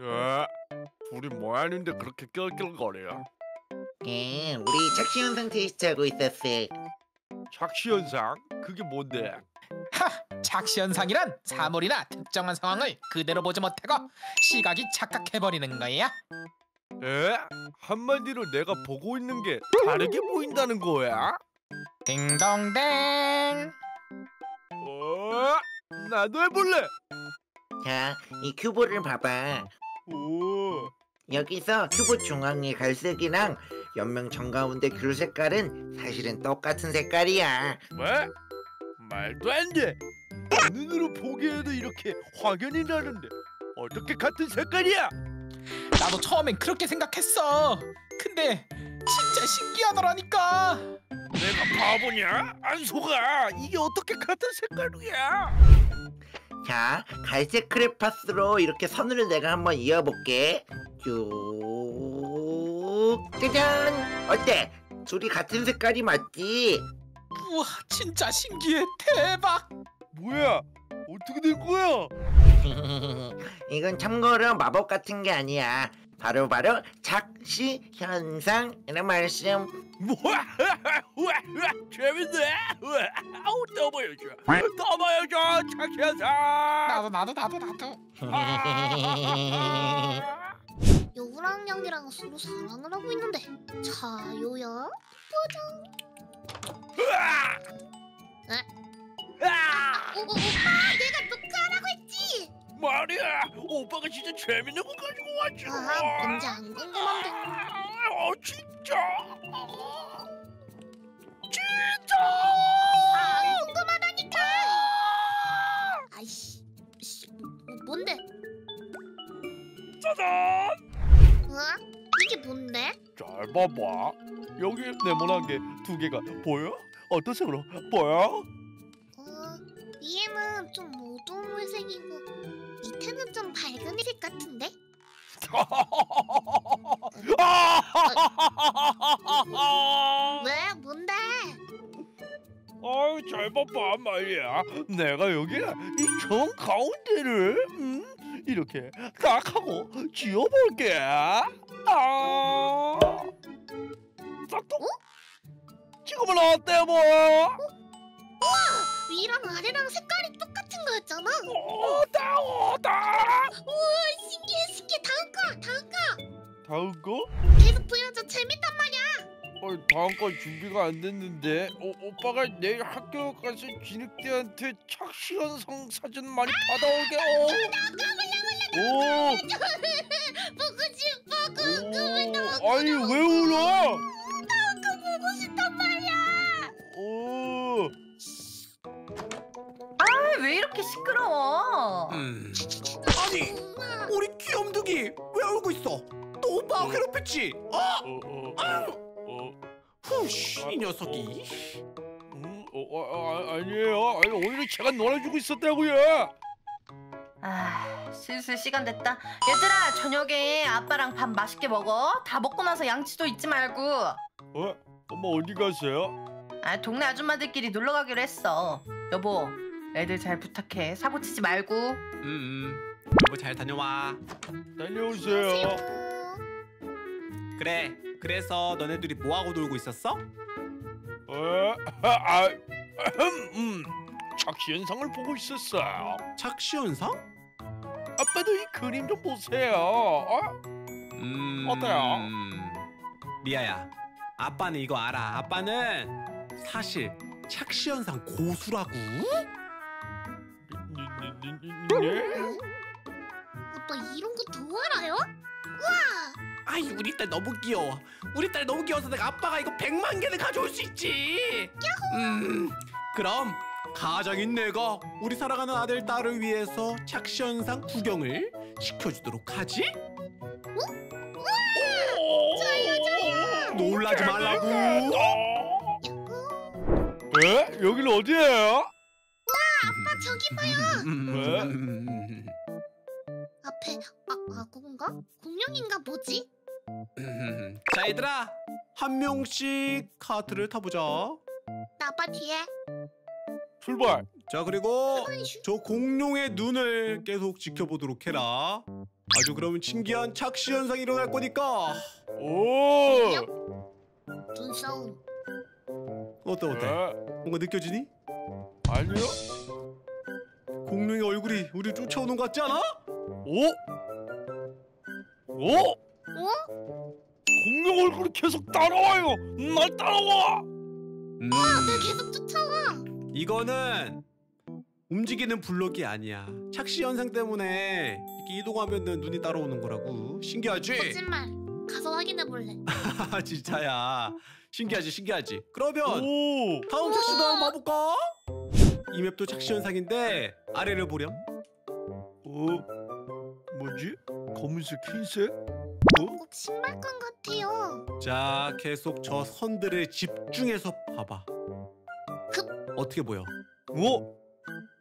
에? 둘이 뭐 하는데 그렇게 낄낄거려? 예, 우리 착시 현상 테스트하고 있었어. 착시 현상? 그게 뭔데? 하! 착시 현상이란 사물이나 특정한 상황을 그대로 보지 못하고 시각이 착각해버리는 거야. 에? 한마디로 내가 보고 있는 게 다르게 보인다는 거야? 딩동댕. 어? 나도 해볼래. 자, 이 큐브를 봐봐. 오, 여기서 큐브 중앙의 갈색이랑 옆면 정가운데 귤 색깔은 사실은 똑같은 색깔이야. 뭐? 말도 안 돼. 눈으로 보기에도 이렇게 확연히 다른데 어떻게 같은 색깔이야? 나도 처음엔 그렇게 생각했어. 근데 진짜 신기하더라니까. 내가 바보냐? 안 속아. 이게 어떻게 같은 색깔이야? 자, 갈색 크레파스로 이렇게 선을 내가 한번 이어볼게. 쭉, 짜잔. 어때? 둘이 같은 색깔이 맞지? 우와 진짜 신기해 대박. 뭐야? 어떻게 된 거야? 이건 참고로 마법 같은 게 아니야. 바로 바로 착시 말씀. 뭐야? 우와, 우와, 재밌네. 아우 또 보여줘. 또 보여줘. 착해서. 나도 나도 나도 나도. 요우랑 양이랑 서로 사랑을 하고 있는데 자 요야 아, 오, 오, 오빠 내가 녹화하라고 했지 말이야. 오빠가 진짜 재밌는 거 가지고 왔지. 아 뭔지 안 궁금한데 어, 진짜. 진짜. 안 궁금하다니까 아이씨 씨, 뭐, 뭔데 짜잔. 어? 이게 뭔데 잘 봐봐. 여기 네모난 게 두 개가 보여? 어떤 색으로 보여? 어 위에는 좀 어두운 회색이고 왜 뭔데 아유 잘 봐봐 말이야. 내가 여기 이정 가운데를 음, 이렇게 딱 하고 지워볼게. 아, 싹둑. 지금은 어때 뭐? 위랑 아래랑 색깔이 똑같은 거였잖아 오다 오다. 우와 신기해 신기해 다음 거 다음 거. 다음 거? 계속 보여줘. 재밌단 말이야. 어, 다음 건 준비가 안 됐는데. 어, 오빠가 내일 학교 가서 진흙대한테 착시현상 사진 많이 받아오게. 어. 오, 보고 싶어 궁금해 나 오, 아니 왜 울어? 그거 보고 싶단 말이야. 오, 아, 왜 이렇게 시끄러워? 음. 아니 귀염둥이 왜 울고 있어? 또 오빠 괴롭혔지? 어? 어, 어, 아유, 어, 후씨 이 녀석이. 음, 어, 어, 아, 아니에요. 아니, 오히려 제가 놀아주고 있었다고요. 아, 슬슬 시간 됐다. 얘들아, 저녁에 아빠랑 밥 맛있게 먹어. 다 먹고 나서 양치도 잊지 말고. 어, 엄마 어디 가세요? 아, 동네 아줌마들끼리 놀러 가기로 했어. 여보, 애들 잘 부탁해. 사고 치지 말고. 음, 음. 여보 잘 다녀와. 다녀오세요. 그래. 그래서 너네들이 뭐 하고 놀고 있었어? 어, 아, 음, 착시 현상을 보고 있었어요. 착시 현상? 아빠도 이 그림 좀 보세요. 어? 음. 어때요? 리아야, 아빠는 이거 알아. 아빠는 사실 착시 현상 고수라고. 네? 오빠 이런 거더 알아요? 아이 우리 딸 너무 귀여워. 우리 딸 너무 귀여워서 내가 아빠가 이거 100만 개를 가져올 수 있지. 음, 그럼 가장인 내가 우리 사랑하는 아들 딸을 위해서 착시 현상 구경을 시켜주도록 하지. 좋아요 좋아요 놀라지 말라고. 에? 여기는 어디예요? 아빠 저기 봐요 음, 앞에 아 악어인가? 공룡인가 뭐지? 음. 자 얘들아 한 명씩 카트를 타보자. 나 아빠 뒤에 출발. 자 그리고. 저 공룡의 눈을 계속 지켜보도록 해라. 아주 그러면 신기한 착시 현상이 일어날 거니까 오. 눈싸움. 어때 어때? 에? 뭔가 느껴지니? 아니요. 공룡의 얼굴이 우리 쫓아오는 것 같지 않아? 오. 오. 어? 공룡 얼굴이 계속 따라와요. 날 따라와. 음, 내 계속 쫓아와. 이거는 움직이는 블록이 아니야. 착시 현상 때문에 이렇게 이동하면 눈이 따라오는 거라고. 신기하지? 거짓말. 가서 확인해 볼래. 아 진짜야. 신기하지 신기하지. 그러면 오. 다음 착시도 한번 봐볼까? 이 맵도 착시 현상인데 아래를 보렴. 어? 뭐지? 검은색, 흰색? 어? 꼭 신발끈 같아요. 자 계속 저 선들을 집중해서 봐봐. 급. 어떻게 보여? 어?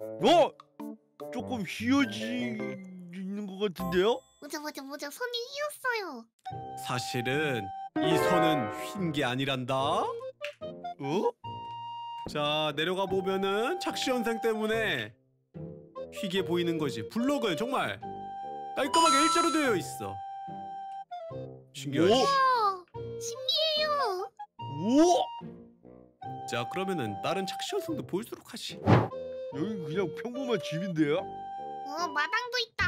어? 조금 휘어지는 것 같은데요? 뭐자 뭐자 뭐자 손이 휘었어요. 사실은 이 선은 휜 게 아니란다. 어? 자 내려가 보면은 착시 현상 때문에 휘게 보이는 거지. 블록은 정말 깔끔하게 일자로 되어 있어. 신기하지? 신기해요. 오! 자 그러면은 다른 착시 현상도 볼수록 하지. 여기 그냥 평범한 집인데요? 어 마당도 있다.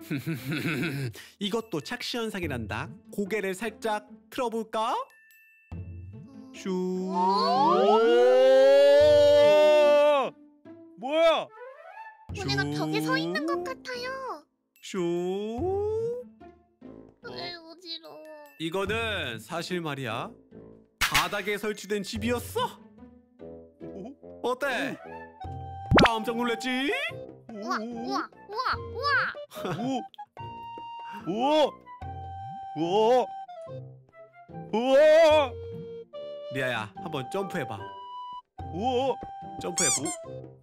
이것도 착시 현상이란다. 고개를 살짝 틀어볼까? 음, 슈. 오! 뭐야? 얘네가 벽에 서 있는 것 같아요. 슈. 왜 어지러워. 이거는 사실 말이야. 바닥에 설치된 집이었어. 어? 어때? 깜짝 놀랐지? 우와 우와 우와 우와. 오! 우와! 우와! 우와! 리아야, 한번 점프해봐. 우와! 점프해봐.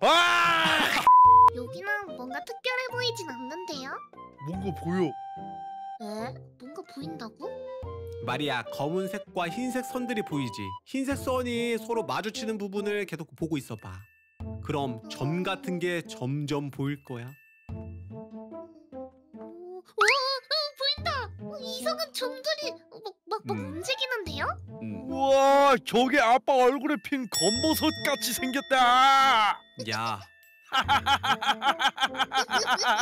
아! 여기는 뭔가 특별해 보이진 않는데요? 뭔가 보여. 에? 뭔가 보인다고? 말이야, 검은색과 흰색 선들이 보이지. 흰색 선이 서로 마주치는 부분을 계속 보고 있어봐. 그럼 점 같은 게 점점 보일 거야. 오, 오, 오, 보인다. 어, 이상한 점들이 막 막 막 음. 움직이는데요? 음. 우와! 저게 아빠 얼굴에 핀 검버섯 같이 생겼다. 야,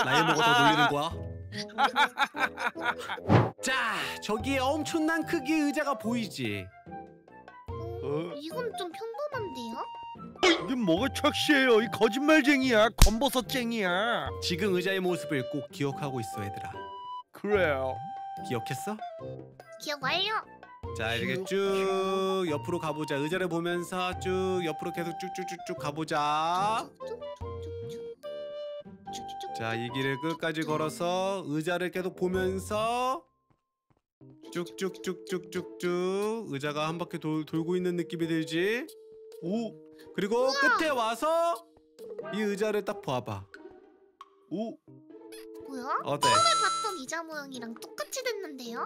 나이 먹어도 놀리는 거야? 자, 저기에 엄청난 크기의 의자가 보이지? 어, 어? 이건 좀 평범한데요? 이게 뭐가 착시해요? 이 거짓말쟁이야. 검버섯쟁이야. 지금 의자의 모습을 꼭 기억하고 있어, 얘들아. 그래요. 기억했어? 기억 완료. 자 이렇게 쭉 옆으로 가보자 의자를 보면서 쭉 옆으로 계속 쭉쭉쭉쭉 가보자. 자 이 길을 끝까지 걸어서 의자를 계속 보면서 쭉쭉쭉쭉쭉쭉 의자가 한 바퀴 돌, 돌고 있는 느낌이 들지 오! 그리고 끝에 와서 이 의자를 딱 봐봐 오! 뭐야? 어때? 처음에 봤던 이자 모양이랑 똑같이 됐는데요?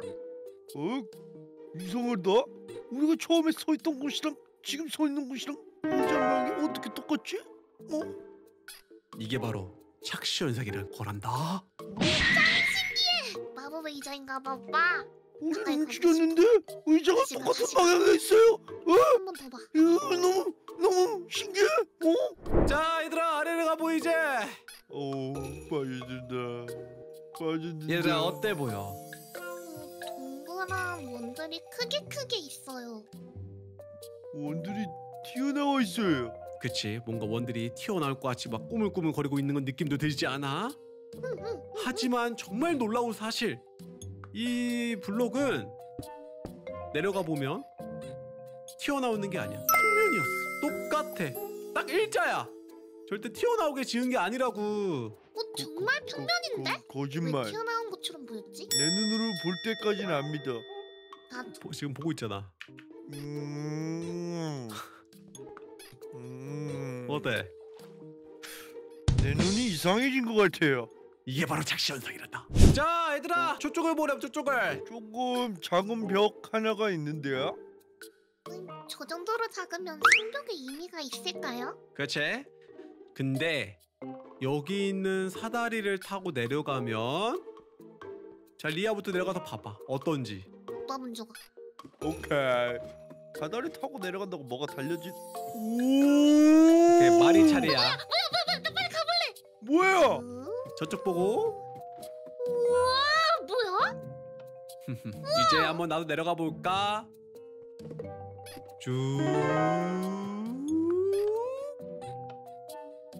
어? 이상하다. 우리가 처음에 서 있던 곳이랑 지금 서 있는 곳이랑 의자 모양이 어떻게 똑같지? 어? 이게 바로 착시 현상이라는 거란다 마법의 이자인가 봐, 오빠. 우리 움직였는데 의자가 똑같은. 방향에 있어요. 어? 한 번 더 봐. 이거 너무 너무 신기해. 어? 자 얘들아 아래를 가보 이제 오 빠져든다. 빠져든다. 얘들아 어때 보여? 어, 동그란 원들이 크게 크게 있어요. 원들이 튀어나와 있어요. 그치 뭔가 원들이 튀어나올 것 같이 막 꾸물꾸물 거리고 있는 건 느낌도 들지 않아? 하지만 정말 놀라운 사실 이 블록은 내려가 보면 튀어나오는 게 아니야 평면이었어 똑같아 딱 일자야 절대 튀어나오게 지은 게 아니라고 어, 정말 평면인데? 거, 거짓말. 왜 튀어나온 것처럼 보였지? 내 눈으로 볼 때까지는 안 믿어. 나 보- 지금 보고 있잖아 음. 음. 어때? 내 눈이 이상해진 것 같아요. 이게 바로 착시 현상이란다 자 얘들아 저쪽을 보렴 저쪽을 조금 작은 벽 하나가 있는데요. 저 정도로 작으면 성벽에 의미가 있을까요? 그렇지? 근데 여기 있는 사다리를 타고 내려가면 자 리아부터 내려가서 봐봐 어떤지 오빠 먼저 가. 오케이. 사다리 타고 내려간다고 뭐가 달려지? 오. 말이 차례야 뭐야? 우. 저쪽 보고 우와 뭐야? 이제 한번 나도 내려가 볼까? 쭉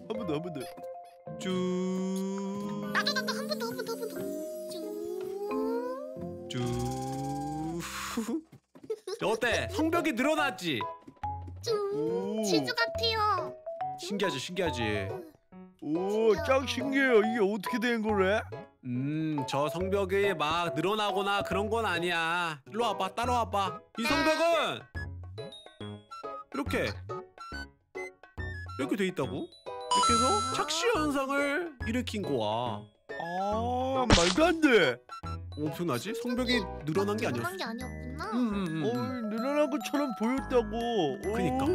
한번 더, 한 번 더. 쭉, 나도 나도 한 번 더 한 번 어때? 성벽이 늘어났지? 쭉. 오. 치즈 같아요. 신기하지, 신기하지. 오, 짱 신기해요. 이게 어떻게 된 거래? 음, 저 성벽이 막 늘어나거나 그런 건 아니야. 일로 와봐, 따라와봐. 이 성벽은 이렇게 이렇게 돼 있다고? 이렇게 해서 착시 현상을 일으킨 거야. 아, 말도 안 돼. 엄청나지? 성벽이 늘어난 게 아니었어. 늘어난 게 아니었 구나. 음, 음, 음, 어, 음. 늘어난 것처럼 보였다고. 어? 그니까.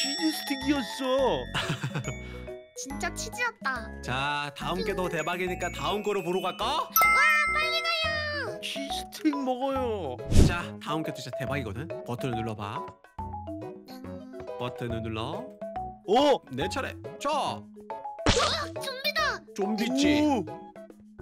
치즈 스틱이었어. 진짜 치즈였다. 자, 다음 게 더 대박이니까 다음 거로 보러 갈까? 치즈 스틱 먹어요. 자, 다음 게 진짜 대박이거든. 버튼을 눌러봐. 음, 버튼을 눌러. 어, 내 차례. 자, 좀비다. 좀비지. 오.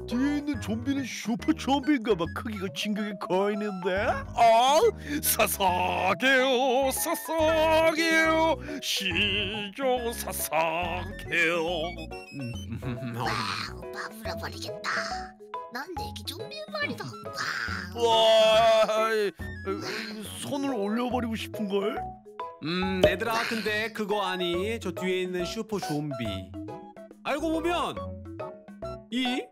뒤에 있는 좀비는 슈퍼 좀비인가 봐. 크기가 진격에 커 있는데. 아, 사사게요, 사사게요, 시조 사사게요. 와, 오빠 물어버리겠다. 난 내기 좀비 말이다. 와. 와, 이, 이, 손을 올려버리고 싶은 걸. 음, 얘들아, 근데 그거 아니? 저 뒤에 있는 슈퍼 좀비. 알고 보면 이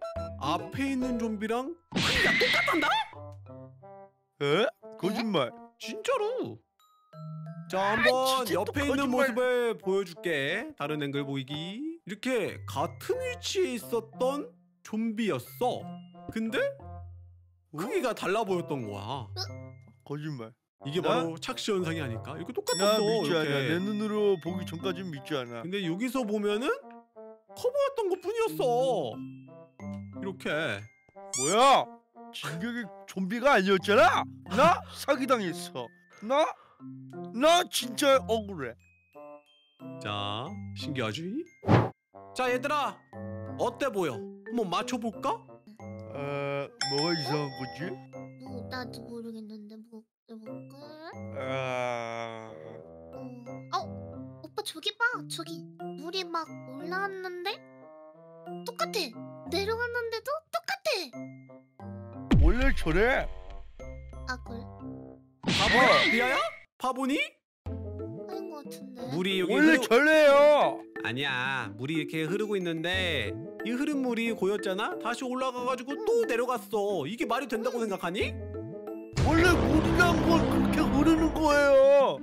앞에 있는 좀비랑 크기가 똑같단다? 에? 거짓말. 진짜로. 자, 한번 또 옆에 있는 거짓말. 모습을 보여줄게. 다른 앵글 보이기. 이렇게 같은 위치에 있었던 좀비였어. 근데 크기가 달라 보였던 거야. 거짓말. 이게 나? 바로 착시 현상이 아닐까? 이렇게 나 똑같았어. 믿지 않아. 내 눈으로 보기 전까진 믿지 않아. 근데 여기서 보면은 커 보였던 것 뿐이었어. 이렇게. 뭐야? 진격의 좀비가 아니었잖아. 나 사기당했어. 나, 나 진짜 억울해. 자, 신기하지? 자, 얘들아. 어때 보여? 한번 맞춰볼까? 어, 뭐가 이상한 거지? 뭐 나도 모르겠는데 뭐 해볼까? 아, 어, 어, 오빠 저기 봐. 저기 물이 막 올라왔는데 똑같아. 내려갔는데도 똑같아. 원래 저래. 아 그래? 바보야? 리아야? 바보니? 아닌 것 같은데. 물이 여기 원래 흐르... 저래요. 아니야. 물이 이렇게 흐르고 있는데 이 흐른 물이 고였잖아. 다시 올라가가지고 또 내려갔어. 이게 말이 된다고 생각하니? 원래 물이란 건 그렇게 흐르는 거예요.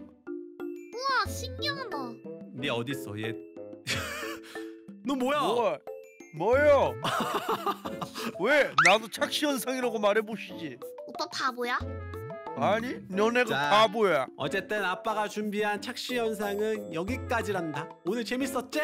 우와 신기하다. 네 어딨어 얘? 너 뭐야? 뭐, 뭐요? 왜? 나도 착시 현상이라고 말해보시지. 오빠 바보야? 아니, 너네가 자. 바보야. 어쨌든 아빠가 준비한 착시 현상은 여기까지란다. 오늘 재밌었지?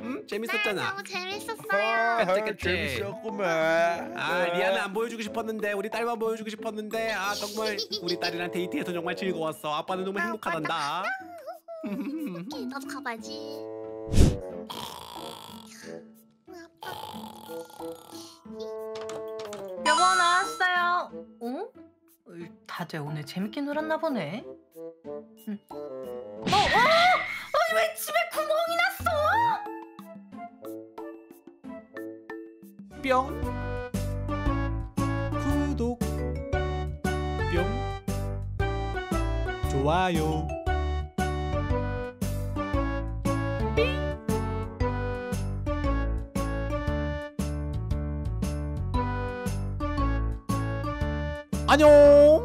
응? 네, 재밌었잖아. 너무 재밌었어요. 아, 그치, 그치. 재밌었구만. 아 리아는 안 보여주고 싶었는데 우리 딸만 보여주고 싶었는데 아 정말 우리 딸이랑 데이트해서 정말 즐거웠어. 아빠는 너무 행복하단다. 오케이, 나도 가봐야지. 여보 나왔어요. 어? 다들 오늘 재밌게 놀았나 보네. 응. 어, 어! 아니 왜 집에 구멍이 났어? 뿅 구독 뿅 좋아요 안녕